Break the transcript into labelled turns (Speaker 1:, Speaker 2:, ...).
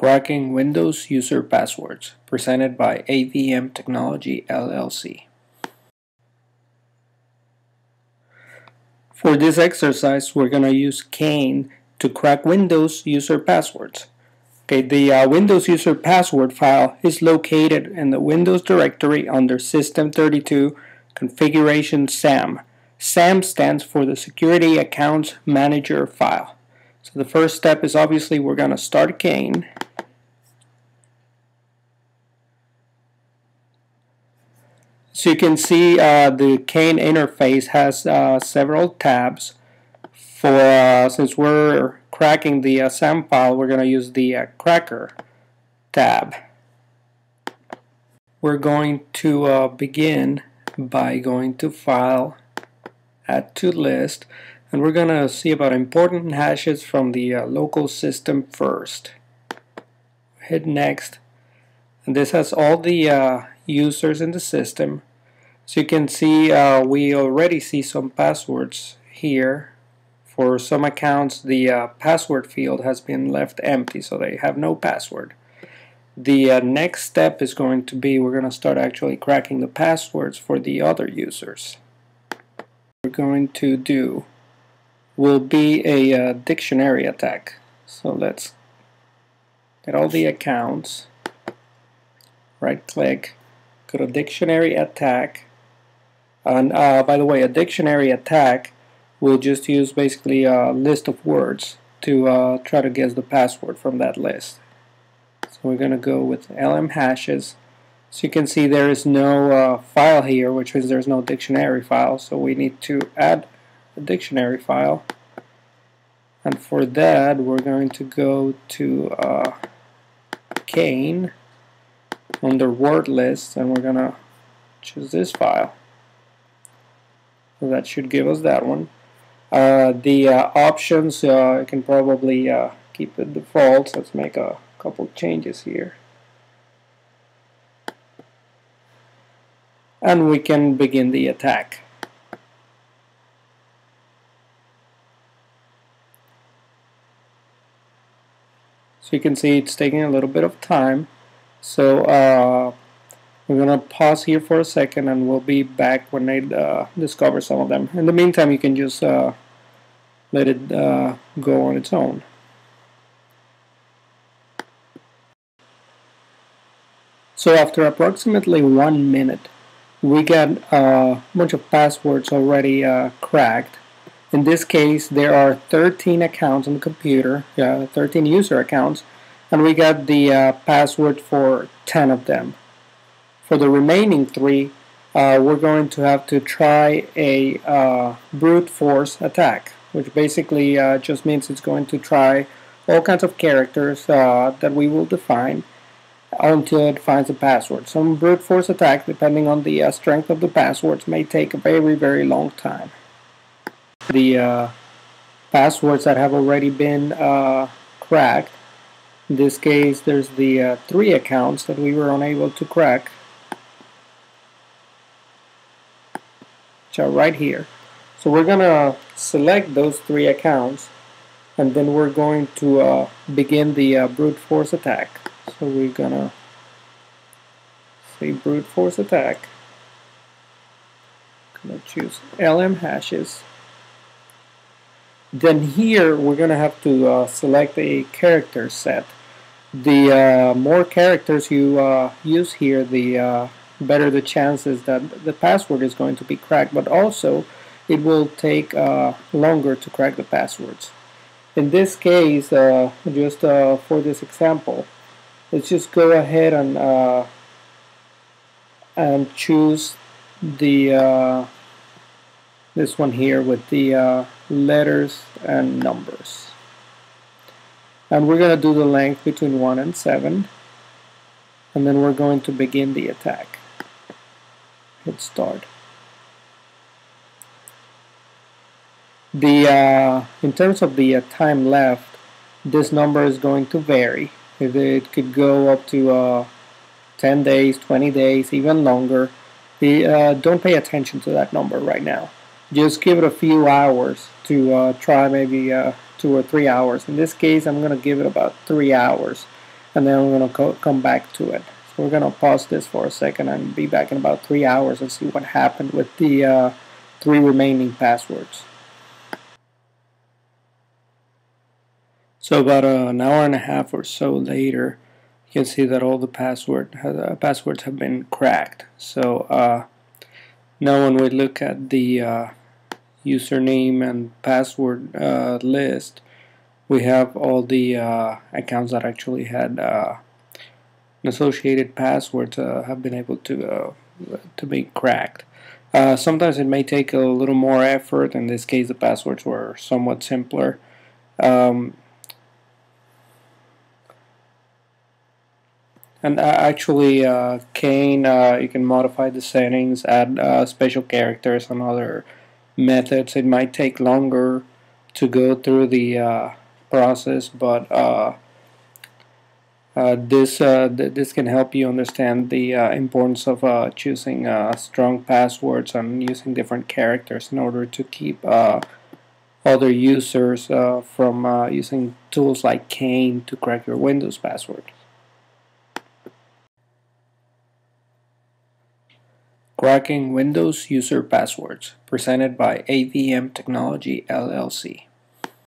Speaker 1: Cracking Windows User Passwords, presented by AVM Technology LLC. For this exercise, we're going to use Kane to crack Windows user passwords. Okay, the uh, Windows user password file is located in the Windows directory under System32 Configuration SAM. SAM stands for the Security Accounts Manager file. So the first step is obviously we're going to start Kane. So you can see uh, the Kane interface has uh, several tabs. For uh, since we're cracking the uh, SAM file, we're going to use the uh, Cracker tab. We're going to uh, begin by going to File, Add to List, and we're going to see about important hashes from the local system first. Hit Next, and this has all the users in the system so you can see uh, we already see some passwords here. For some accounts the uh, password field has been left empty so they have no password. The uh, next step is going to be we're going to start actually cracking the passwords for the other users. We're going to do will be a uh, dictionary attack. So let's get all the accounts, right click, go to dictionary attack, and uh, by the way, a dictionary attack will just use basically a list of words to uh, try to guess the password from that list. So we're going to go with LM hashes. So you can see there is no uh, file here, which means there's no dictionary file. So we need to add dictionary file. And for that, we're going to go to uh, Kane under word list, and we're to choose this file. So that should give us that one. Uh, the uh, options, uh, I can probably uh, keep it default. Let's make a couple changes here. And we can begin the attack. So you can see it's taking a little bit of time. So uh, we're gonna pause here for a second and we'll be back when I uh, discover some of them. In the meantime, you can just uh, let it uh, go on its own. So after approximately one minute, we got a bunch of passwords already uh, cracked. In this case, there are 13 accounts on the computer, yeah, 13 user accounts, and we got the uh, password for 10 of them. For the remaining three, uh, we're going to have to try a uh, brute force attack, which basically uh, just means it's going to try all kinds of characters uh, that we will define until it finds a password. Some brute force attack, depending on the uh, strength of the passwords, may take a very, very long time. The uh, passwords that have already been cracked, in this case there's the three accounts that we were unable to crack, which are right here. So we're going to select those three accounts and then we're going to uh, begin the uh, brute force attack. So we're going to say brute force attack. I'm going to choose LM hashes. Then here we're going to have to uh, select a character set. The uh, more characters you uh, use here, the uh, better the chances that the password is going to be cracked, but also it will take uh, longer to crack the passwords. In this case, uh, just for this example, let's just go ahead and and choose the this one here with the letters and numbers. And we're going to do the length between 1 and 7 and then we're going to begin the attack hit start. The uh, in terms of the uh, time left, this number is going to vary. It could go up to uh, 10 days, 20 days, even longer. The, uh, don't pay attention to that number right now. Just give it a few hours to uh, try maybe uh, two or three hours. In this case, I'm going to give it about three hours. and then we're going to come back to it. So we're going to pause this for a second and be back in about three hours and see what happened with the uh, three remaining passwords. So about an hour and a half or so later, you can see that all the password uh, passwords have been cracked. So now when we look at the uh, username and password uh, list, we have all the uh, accounts that actually had uh, associated password have been able to to be cracked. sometimes it may take a little more effort. In this case, the passwords were somewhat simpler. Um, and uh, actually uh, Kane uh, you can modify the settings add uh, special characters and other methods it might take longer to go through the uh, process but uh, uh this uh, th this can help you understand the uh, importance of choosing strong passwords and using different characters in order to keep other users from using tools like Kane to crack your Windows password. Cracking Windows User Passwords, presented by AVM Technology LLC.